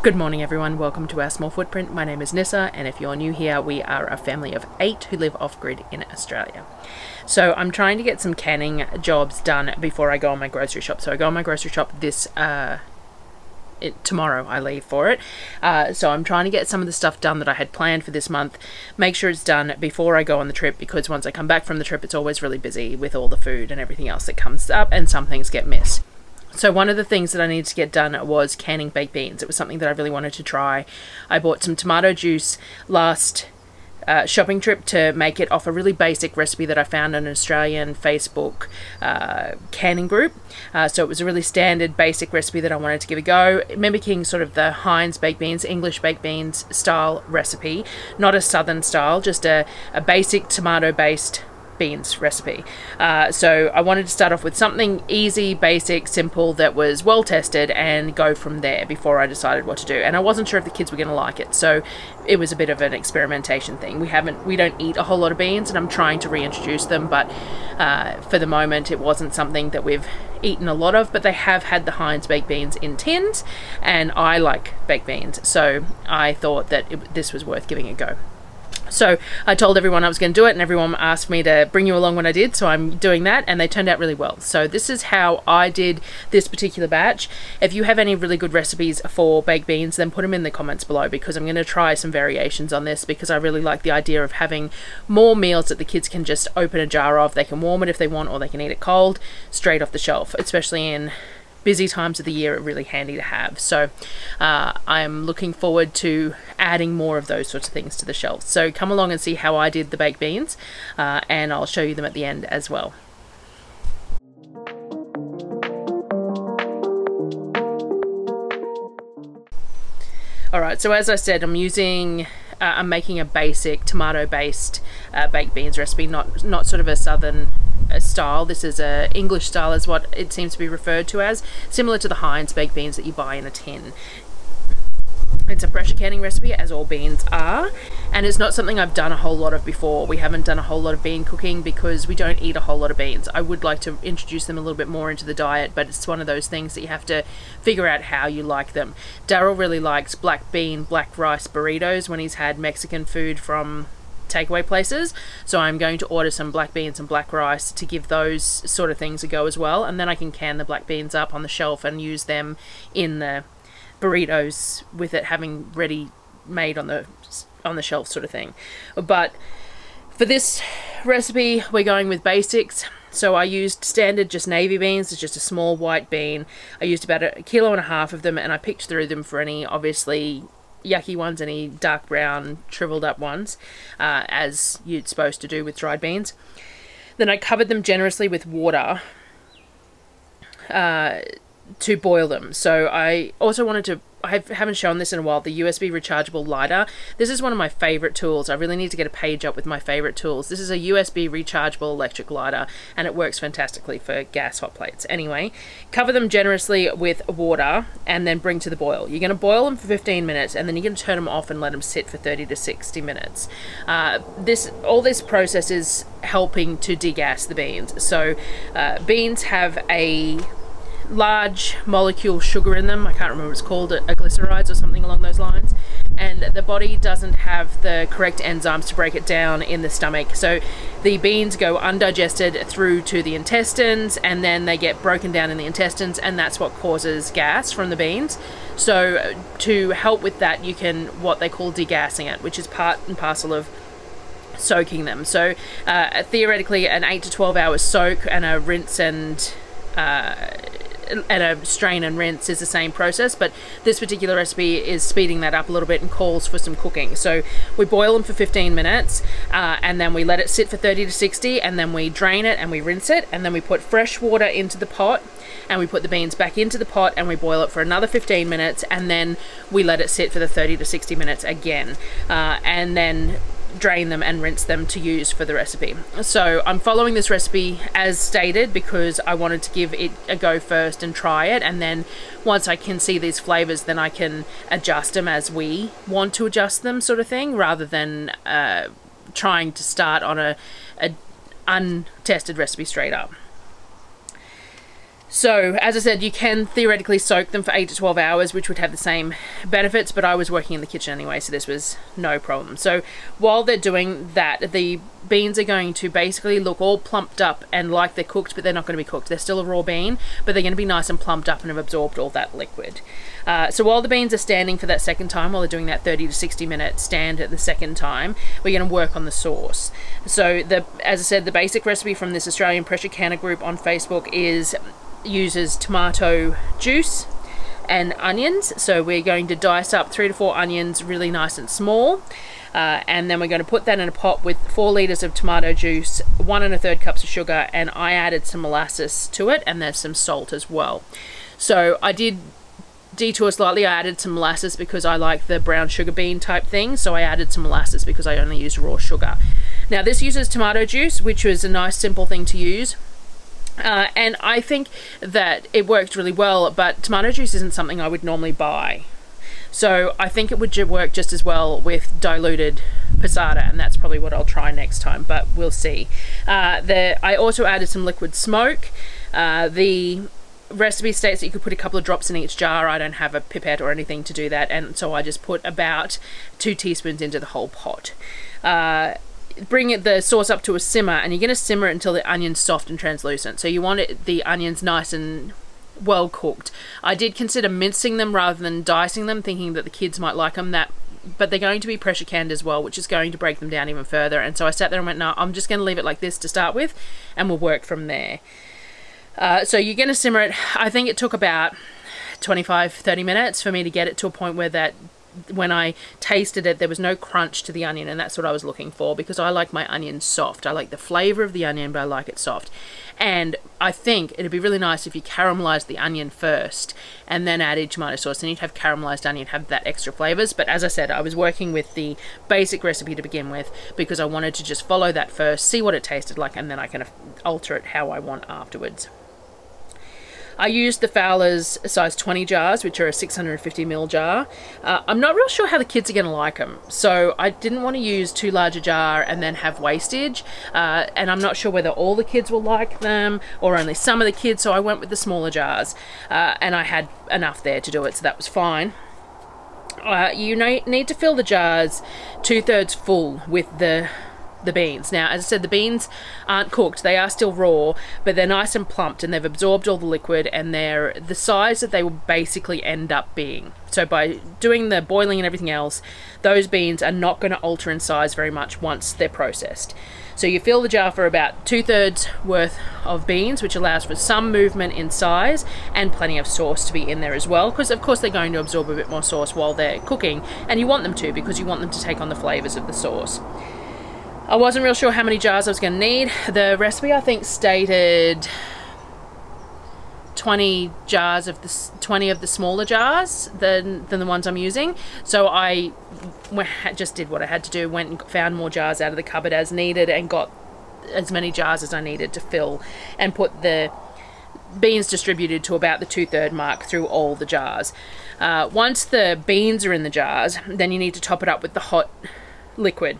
Good morning, everyone. Welcome to our small footprint. My name is Nyssa, and if you're new here, we are a family of eight who live off grid in Australia. So, I'm trying to get some canning jobs done before I go on my grocery shop. So, I go on my grocery shop this uh, it, tomorrow I leave for it. Uh, so I'm trying to get some of the stuff done that I had planned for this month. Make sure it's done before I go on the trip because once I come back from the trip, it's always really busy with all the food and everything else that comes up, and some things get missed. So one of the things that I needed to get done was canning baked beans. It was something that I really wanted to try. I bought some tomato juice last uh, shopping trip to make it off a really basic recipe that I found on an Australian Facebook uh, canning group. Uh, so it was a really standard basic recipe that I wanted to give a go, mimicking sort of the Heinz baked beans, English baked beans style recipe, not a southern style, just a, a basic tomato based beans recipe. Uh, so I wanted to start off with something easy, basic, simple that was well tested and go from there before I decided what to do. And I wasn't sure if the kids were going to like it, so it was a bit of an experimentation thing. We haven't, we don't eat a whole lot of beans, and I'm trying to reintroduce them, but uh, for the moment, it wasn't something that we've eaten a lot of. But they have had the Heinz baked beans in tins, and I like baked beans, so I thought that it, this was worth giving a go. So I told everyone I was going to do it, and everyone asked me to bring you along when I did. So I'm doing that, and they turned out really well. So this is how I did this particular batch. If you have any really good recipes for baked beans, then put them in the comments below because I'm going to try some variations on this because I really like the idea of having more meals that the kids can just open a jar of. They can warm it if they want, or they can eat it cold straight off the shelf, especially in busy times of the year are really handy to have. So uh, I'm looking forward to adding more of those sorts of things to the shelf. So come along and see how I did the baked beans uh, and I'll show you them at the end as well. Alright, so as I said, I'm using uh, I'm making a basic tomato based uh, baked beans recipe, not not sort of a southern style. This is a English style is what it seems to be referred to as, similar to the Heinz baked beans that you buy in a tin. It's a pressure canning recipe, as all beans are, and it's not something I've done a whole lot of before. We haven't done a whole lot of bean cooking because we don't eat a whole lot of beans. I would like to introduce them a little bit more into the diet, but it's one of those things that you have to figure out how you like them. Darryl really likes black bean, black rice burritos when he's had Mexican food from takeaway places. So I'm going to order some black beans and black rice to give those sort of things a go as well. And then I can can the black beans up on the shelf and use them in the burritos with it having ready made on the on the shelf sort of thing. But for this recipe, we're going with basics. So I used standard just navy beans, it's just a small white bean. I used about a kilo and a half of them and I picked through them for any obviously yucky ones, any dark brown, shriveled up ones, uh, as you're supposed to do with dried beans. Then I covered them generously with water uh, to boil them. So I also wanted to I haven't shown this in a while, the USB rechargeable lighter. This is one of my favorite tools. I really need to get a page up with my favorite tools. This is a USB rechargeable electric lighter and it works fantastically for gas hot plates. Anyway, cover them generously with water and then bring to the boil. You're going to boil them for 15 minutes and then you're going to turn them off and let them sit for 30 to 60 minutes. Uh, this All this process is helping to degas the beans. So uh, beans have a large molecule sugar in them. I can't remember what it's called, a glycerides or something along those lines. And the body doesn't have the correct enzymes to break it down in the stomach. So the beans go undigested through to the intestines and then they get broken down in the intestines, and that's what causes gas from the beans. So, to help with that, you can what they call degassing it, which is part and parcel of soaking them. So, uh, theoretically, an 8 to 12 hour soak and a rinse and uh, and a strain and rinse is the same process, but this particular recipe is speeding that up a little bit and calls for some cooking. So we boil them for 15 minutes uh, and then we let it sit for 30 to 60 and then we drain it and we rinse it and then we put fresh water into the pot and we put the beans back into the pot and we boil it for another 15 minutes and then we let it sit for the 30 to 60 minutes again. Uh, and then drain them and rinse them to use for the recipe. So I'm following this recipe as stated because I wanted to give it a go first and try it and then once I can see these flavors then I can adjust them as we want to adjust them sort of thing rather than uh, trying to start on a, a untested recipe straight up. So, as I said, you can theoretically soak them for 8 to 12 hours, which would have the same benefits, but I was working in the kitchen anyway, so this was no problem. So, while they're doing that, the beans are going to basically look all plumped up and like they're cooked, but they're not going to be cooked. They're still a raw bean, but they're going to be nice and plumped up and have absorbed all that liquid. Uh, so, while the beans are standing for that second time, while they're doing that 30 to 60 minute stand at the second time, we're going to work on the sauce. So, the as I said, the basic recipe from this Australian pressure canner group on Facebook is uses tomato juice and onions. So we're going to dice up three to four onions really nice and small. Uh, and then we're going to put that in a pot with four liters of tomato juice, one and a third cups of sugar, and I added some molasses to it, and there's some salt as well. So I did detour slightly. I added some molasses because I like the brown sugar bean type thing, so I added some molasses because I only use raw sugar. Now this uses tomato juice, which was a nice simple thing to use. Uh, and I think that it worked really well, but tomato juice isn't something I would normally buy. So I think it would work just as well with diluted passata, and that's probably what I'll try next time, but we'll see. Uh, the, I also added some liquid smoke. Uh, the recipe states that you could put a couple of drops in each jar. I don't have a pipette or anything to do that, and so I just put about two teaspoons into the whole pot. Uh, bring it, the sauce up to a simmer and you're going to simmer it until the onion's soft and translucent. So you want it, the onions nice and well cooked. I did consider mincing them rather than dicing them, thinking that the kids might like them that but they're going to be pressure canned as well, which is going to break them down even further. And so I sat there and went, no, I'm just going to leave it like this to start with, and we'll work from there. Uh, so you're going to simmer it. I think it took about 25, 30 minutes for me to get it to a point where that when I tasted it, there was no crunch to the onion, and that's what I was looking for because I like my onion soft. I like the flavor of the onion, but I like it soft. And I think it'd be really nice if you caramelized the onion first and then added tomato sauce. And you'd have caramelized onion, have that extra flavors. But as I said, I was working with the basic recipe to begin with because I wanted to just follow that first, see what it tasted like, and then I can alter it how I want afterwards. I used the Fowler's size 20 jars, which are a 650 ml jar. Uh, I'm not real sure how the kids are going to like them, so I didn't want to use too large a jar and then have wastage. Uh, and I'm not sure whether all the kids will like them or only some of the kids, so I went with the smaller jars. Uh, and I had enough there to do it, so that was fine. Uh, you need to fill the jars two thirds full with the the beans. Now, as I said, the beans aren't cooked. They are still raw, but they're nice and plumped and they've absorbed all the liquid and they're the size that they will basically end up being. So by doing the boiling and everything else, those beans are not going to alter in size very much once they're processed. So you fill the jar for about two thirds worth of beans, which allows for some movement in size and plenty of sauce to be in there as well, because of course they're going to absorb a bit more sauce while they're cooking, and you want them to because you want them to take on the flavors of the sauce. I wasn't real sure how many jars I was going to need. The recipe I think stated 20 jars of the 20 of the smaller jars than than the ones I'm using. So I just did what I had to do. Went and found more jars out of the cupboard as needed and got as many jars as I needed to fill and put the beans distributed to about the two-third mark through all the jars. Uh, once the beans are in the jars, then you need to top it up with the hot liquid.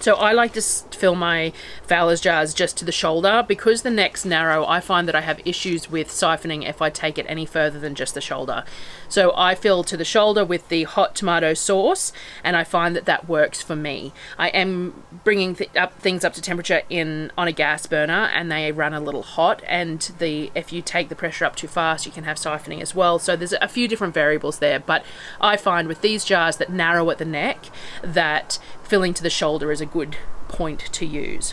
So I like to fill my Fowler's jars just to the shoulder. Because the neck's narrow, I find that I have issues with siphoning if I take it any further than just the shoulder. So I fill to the shoulder with the hot tomato sauce and I find that that works for me. I am bringing th up things up to temperature in on a gas burner and they run a little hot and the if you take the pressure up too fast you can have siphoning as well. So there's a few different variables there but I find with these jars that narrow at the neck that filling to the shoulder is a good point to use.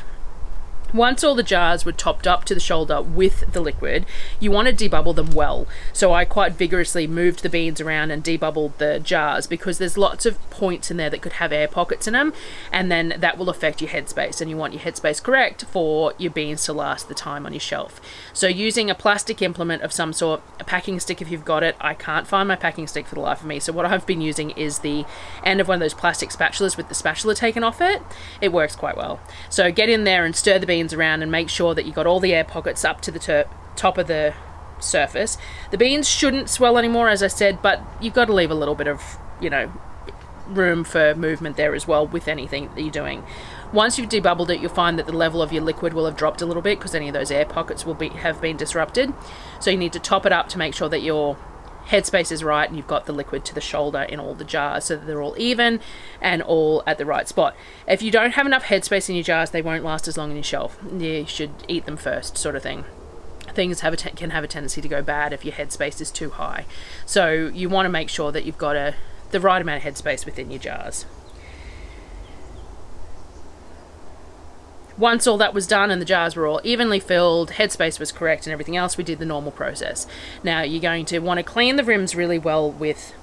Once all the jars were topped up to the shoulder with the liquid, you want to debubble them well. So I quite vigorously moved the beans around and debubbled the jars because there's lots of points in there that could have air pockets in them and then that will affect your headspace and you want your headspace correct for your beans to last the time on your shelf. So using a plastic implement of some sort, a packing stick if you've got it, I can't find my packing stick for the life of me. So what I've been using is the end of one of those plastic spatulas with the spatula taken off it. It works quite well. So get in there and stir the beans around and make sure that you got all the air pockets up to the top of the surface. The beans shouldn't swell anymore, as I said, but you've got to leave a little bit of, you know, room for movement there as well with anything that you're doing. Once you've debubbled it, you'll find that the level of your liquid will have dropped a little bit because any of those air pockets will be have been disrupted. So you need to top it up to make sure that your headspace is right and you've got the liquid to the shoulder in all the jars so that they're all even and all at the right spot. If you don't have enough headspace in your jars, they won't last as long on your shelf. You should eat them first, sort of thing things have can have a tendency to go bad if your headspace is too high. So you want to make sure that you've got a the right amount of headspace within your jars. Once all that was done and the jars were all evenly filled, headspace was correct and everything else, we did the normal process. Now you're going to want to clean the rims really well with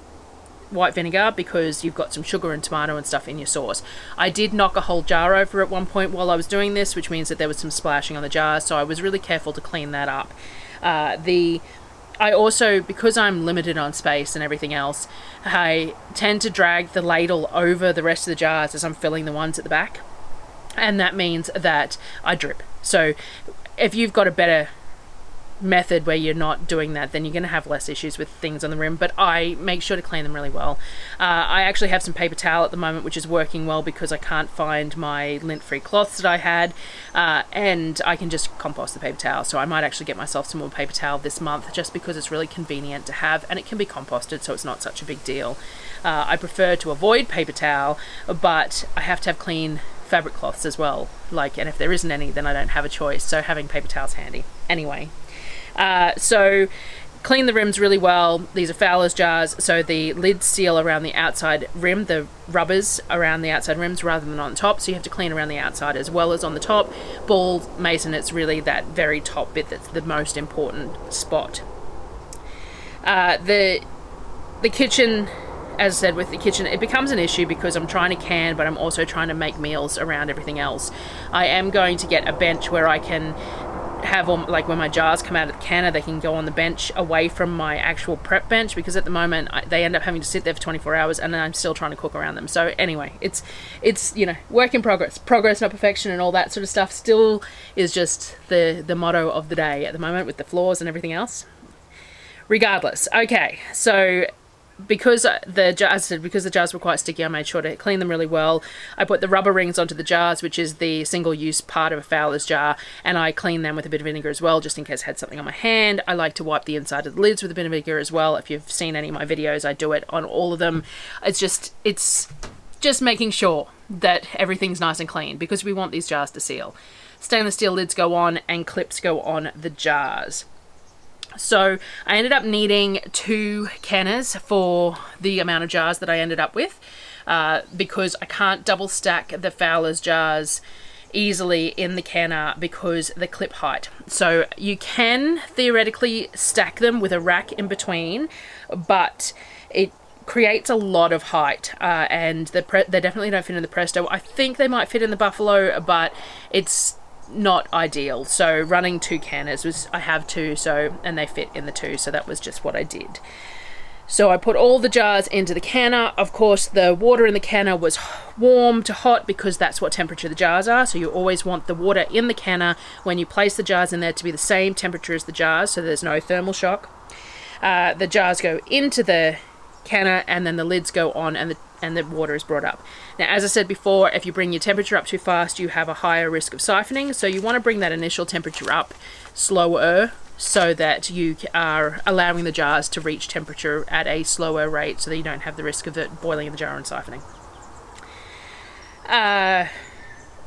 white vinegar because you've got some sugar and tomato and stuff in your sauce. I did knock a whole jar over at one point while I was doing this, which means that there was some splashing on the jar, so I was really careful to clean that up. Uh, the I also, because I'm limited on space and everything else, I tend to drag the ladle over the rest of the jars as I'm filling the ones at the back. And that means that I drip. So if you've got a better method where you're not doing that, then you're going to have less issues with things on the rim. But I make sure to clean them really well. Uh, I actually have some paper towel at the moment, which is working well because I can't find my lint-free cloths that I had, uh, and I can just compost the paper towel. So I might actually get myself some more paper towel this month, just because it's really convenient to have, and it can be composted, so it's not such a big deal. Uh, I prefer to avoid paper towel, but I have to have clean fabric cloths as well. Like, and if there isn't any, then I don't have a choice. So having paper towels handy. Anyway, uh, so clean the rims really well. These are Fowler's jars, so the lids seal around the outside rim, the rubbers around the outside rims rather than on top. So you have to clean around the outside as well as on the top. Ball mason, it's really that very top bit that's the most important spot. Uh, the the kitchen as I said with the kitchen, it becomes an issue because I'm trying to can, but I'm also trying to make meals around everything else. I am going to get a bench where I can have all, like when my jars come out of the canner they can go on the bench away from my actual prep bench because at the moment I, they end up having to sit there for 24 hours and then I'm still trying to cook around them so anyway it's it's you know work in progress progress not perfection and all that sort of stuff still is just the the motto of the day at the moment with the floors and everything else regardless okay so because uh, the jars because the jars were quite sticky I made sure to clean them really well. I put the rubber rings onto the jars which is the single-use part of a Fowler's jar and I clean them with a bit of vinegar as well just in case I had something on my hand. I like to wipe the inside of the lids with a bit of vinegar as well. If you've seen any of my videos I do it on all of them. It's just it's just making sure that everything's nice and clean because we want these jars to seal. Stainless steel lids go on and clips go on the jars so I ended up needing two canners for the amount of jars that I ended up with uh, because I can't double stack the Fowler's jars easily in the canner because the clip height. So you can theoretically stack them with a rack in between, but it creates a lot of height uh, and the they definitely don't fit in the Presto. I think they might fit in the Buffalo, but it's not ideal. So running two canners was, I have two, so, and they fit in the two, so that was just what I did. So I put all the jars into the canner. Of course, the water in the canner was warm to hot because that's what temperature the jars are. So you always want the water in the canner when you place the jars in there to be the same temperature as the jars so there's no thermal shock. Uh, the jars go into the canner and then the lids go on and the and the water is brought up. Now, as I said before, if you bring your temperature up too fast, you have a higher risk of siphoning. So you want to bring that initial temperature up slower so that you are allowing the jars to reach temperature at a slower rate so that you don't have the risk of it boiling in the jar and siphoning. Uh,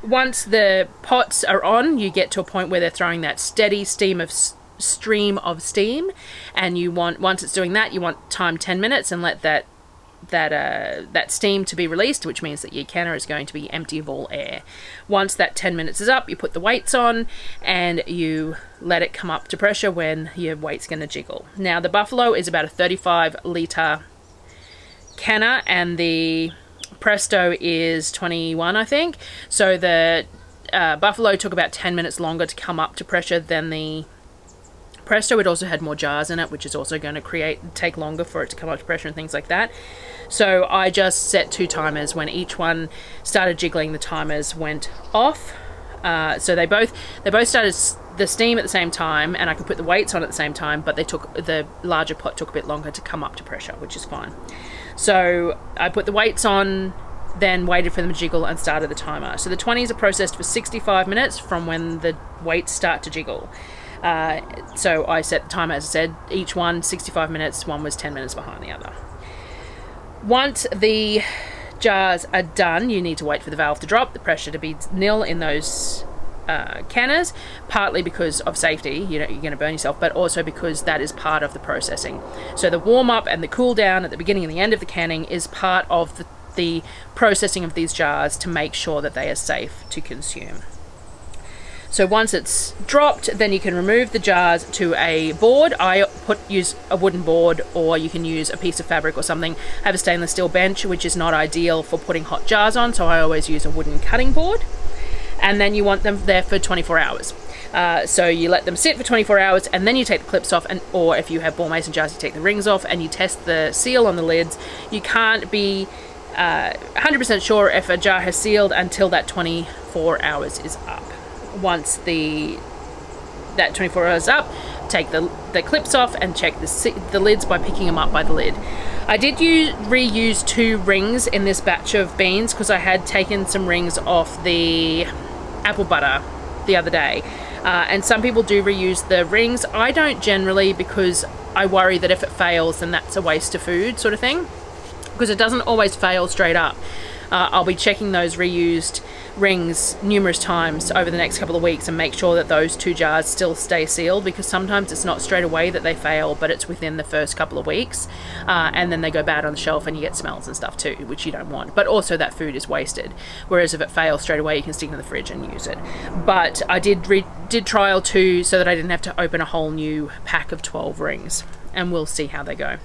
once the pots are on, you get to a point where they're throwing that steady steam of stream of steam and you want once it's doing that you want time 10 minutes and let that that uh, that steam to be released, which means that your canner is going to be empty of all air. Once that 10 minutes is up, you put the weights on and you let it come up to pressure when your weight's going to jiggle. Now the Buffalo is about a 35 litre canner and the Presto is 21 I think. So the uh, Buffalo took about 10 minutes longer to come up to pressure than the Presto, it also had more jars in it, which is also going to create take longer for it to come up to pressure and things like that. So I just set two timers. When each one started jiggling, the timers went off. Uh, so they both they both started the steam at the same time, and I could put the weights on at the same time. But they took the larger pot took a bit longer to come up to pressure, which is fine. So I put the weights on, then waited for them to jiggle and started the timer. So the 20s are processed for 65 minutes from when the weights start to jiggle. Uh, so I set the timer, as I said, each one 65 minutes, one was 10 minutes behind the other. Once the jars are done, you need to wait for the valve to drop, the pressure to be nil in those uh, canners, partly because of safety, you know, you're going to burn yourself, but also because that is part of the processing. So the warm up and the cool down at the beginning and the end of the canning is part of the, the processing of these jars to make sure that they are safe to consume. So once it's dropped, then you can remove the jars to a board. I put use a wooden board or you can use a piece of fabric or something. I have a stainless steel bench, which is not ideal for putting hot jars on, so I always use a wooden cutting board. And then you want them there for 24 hours. Uh, so you let them sit for 24 hours and then you take the clips off and or if you have ball mason jars you take the rings off and you test the seal on the lids you can't be 100% uh, sure if a jar has sealed until that 24 hours is up once the that 24 hours up, take the, the clips off and check the, the lids by picking them up by the lid. I did use, reuse two rings in this batch of beans because I had taken some rings off the apple butter the other day. Uh, and some people do reuse the rings. I don't generally because I worry that if it fails then that's a waste of food sort of thing. Because it doesn't always fail straight up. Uh, I'll be checking those reused rings numerous times over the next couple of weeks and make sure that those two jars still stay sealed because sometimes it's not straight away that they fail but it's within the first couple of weeks uh, and then they go bad on the shelf and you get smells and stuff too which you don't want but also that food is wasted whereas if it fails straight away you can stick it in the fridge and use it but I did did trial two so that I didn't have to open a whole new pack of 12 rings and we'll see how they go.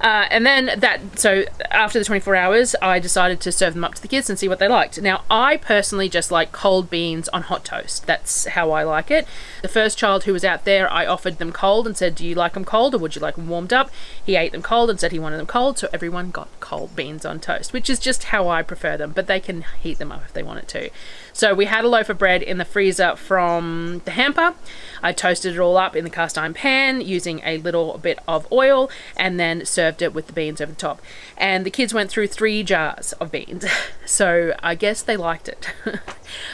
Uh, and then that, so after the 24 hours, I decided to serve them up to the kids and see what they liked. Now, I personally just like cold beans on hot toast. That's how I like it. The first child who was out there, I offered them cold and said, Do you like them cold or would you like them warmed up? He ate them cold and said he wanted them cold, so everyone got cold beans on toast, which is just how I prefer them, but they can heat them up if they wanted to. So we had a loaf of bread in the freezer from the hamper. I toasted it all up in the cast iron pan using a little bit of oil and then served it with the beans over the top. And the kids went through three jars of beans. So I guess they liked it.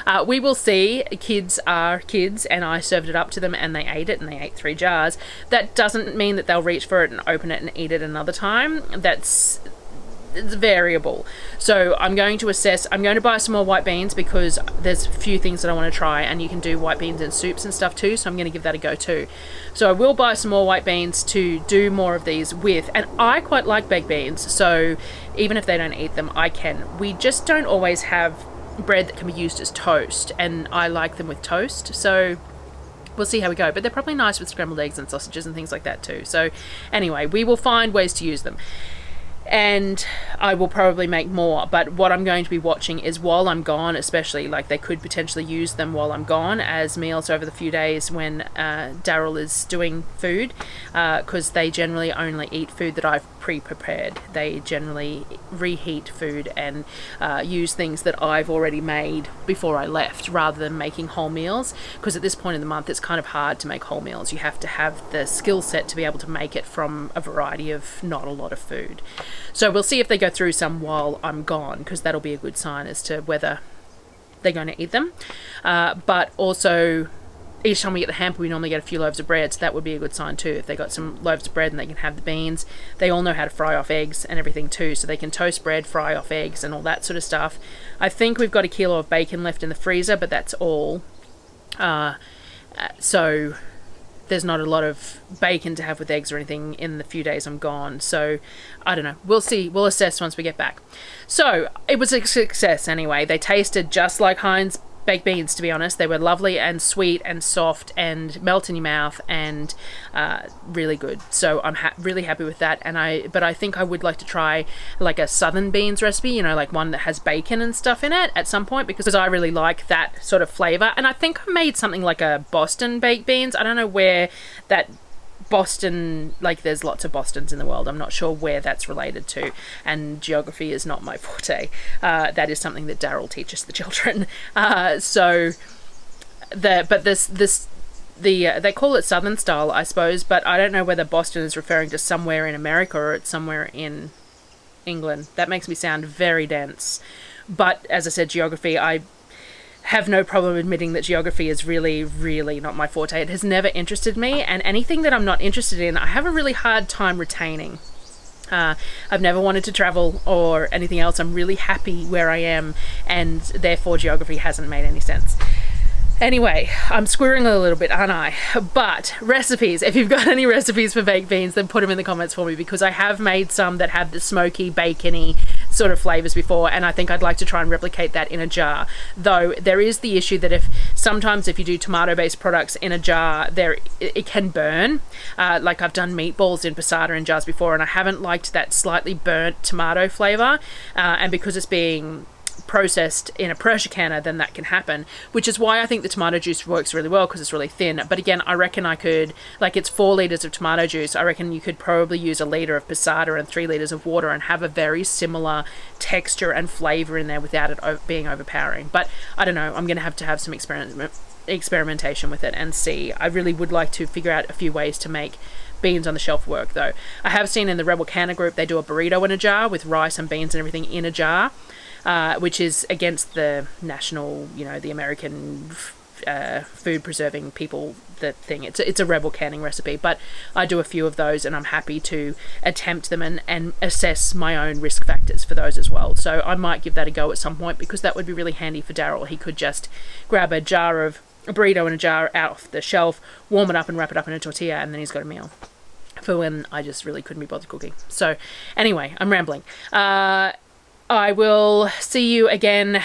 uh, we will see. Kids are kids and I served it up to them and they ate it and they ate three jars. That doesn't mean that they'll reach for it and open it and eat it another time. That's it's variable. So I'm going to assess, I'm going to buy some more white beans because there's a few things that I want to try and you can do white beans in soups and stuff too. So I'm going to give that a go too. So I will buy some more white beans to do more of these with. And I quite like baked beans. So even if they don't eat them, I can. We just don't always have bread that can be used as toast and I like them with toast. So we'll see how we go. But they're probably nice with scrambled eggs and sausages and things like that too. So anyway, we will find ways to use them and I will probably make more. But what I'm going to be watching is while I'm gone, especially like they could potentially use them while I'm gone as meals over the few days when uh, Darryl is doing food, because uh, they generally only eat food that I've pre-prepared. They generally reheat food and uh, use things that I've already made before I left, rather than making whole meals. Because at this point in the month, it's kind of hard to make whole meals. You have to have the skill set to be able to make it from a variety of not a lot of food. So we'll see if they go through some while I'm gone, because that'll be a good sign as to whether they're going to eat them. Uh, but also, each time we get the hamper, we normally get a few loaves of bread, so that would be a good sign too. If they got some loaves of bread and they can have the beans, they all know how to fry off eggs and everything too, so they can toast bread, fry off eggs, and all that sort of stuff. I think we've got a kilo of bacon left in the freezer, but that's all. Uh, uh so there's not a lot of bacon to have with eggs or anything in the few days I'm gone. So I don't know. We'll see. We'll assess once we get back. So it was a success anyway. They tasted just like Heinz baked beans to be honest. They were lovely and sweet and soft and melt in your mouth and uh, really good. So I'm ha really happy with that. And I but I think I would like to try like a southern beans recipe you know like one that has bacon and stuff in it at some point because I really like that sort of flavor. And I think I made something like a Boston baked beans. I don't know where that Boston, like there's lots of Bostons in the world. I'm not sure where that's related to, and geography is not my forte. Uh, that is something that Darryl teaches the children. Uh, so, the but this this the uh, they call it Southern style, I suppose, but I don't know whether Boston is referring to somewhere in America or it's somewhere in England. That makes me sound very dense. But as I said, geography, I have no problem admitting that geography is really, really not my forte. It has never interested me, and anything that I'm not interested in, I have a really hard time retaining. Uh, I've never wanted to travel or anything else. I'm really happy where I am, and therefore, geography hasn't made any sense. Anyway, I'm squirring a little bit, aren't I? But recipes, if you've got any recipes for baked beans, then put them in the comments for me because I have made some that have the smoky, bacony sort of flavors before and I think I'd like to try and replicate that in a jar. Though there is the issue that if sometimes if you do tomato-based products in a jar, there it can burn. Uh, like I've done meatballs in passata in jars before and I haven't liked that slightly burnt tomato flavor uh, and because it's being processed in a pressure canner, then that can happen. Which is why I think the tomato juice works really well because it's really thin. But again, I reckon I could, like it's four litres of tomato juice, I reckon you could probably use a litre of passata and three litres of water and have a very similar texture and flavour in there without it being overpowering. But I don't know, I'm going to have to have some experiment experimentation with it and see. I really would like to figure out a few ways to make beans on the shelf work though. I have seen in the Rebel Canner group they do a burrito in a jar with rice and beans and everything in a jar uh, which is against the national, you know, the American uh, food preserving people the thing. It's a, it's a rebel canning recipe, but I do a few of those and I'm happy to attempt them and, and assess my own risk factors for those as well. So I might give that a go at some point because that would be really handy for Darryl. He could just grab a jar of a burrito in a jar out off the shelf, warm it up and wrap it up in a tortilla, and then he's got a meal for when I just really couldn't be bothered cooking. So anyway, I'm rambling. Uh, I will see you again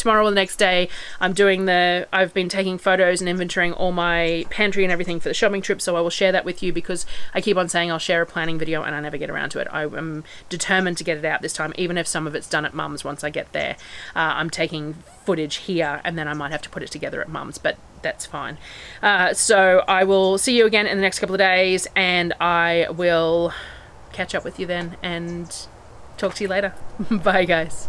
tomorrow or the next day. I'm doing the, I've been taking photos and inventorying all my pantry and everything for the shopping trip, so I will share that with you because I keep on saying I'll share a planning video and I never get around to it. I am determined to get it out this time, even if some of it's done at mum's once I get there. Uh, I'm taking footage here and then I might have to put it together at mum's, but that's fine. Uh, so I will see you again in the next couple of days and I will catch up with you then and Talk to you later. Bye, guys.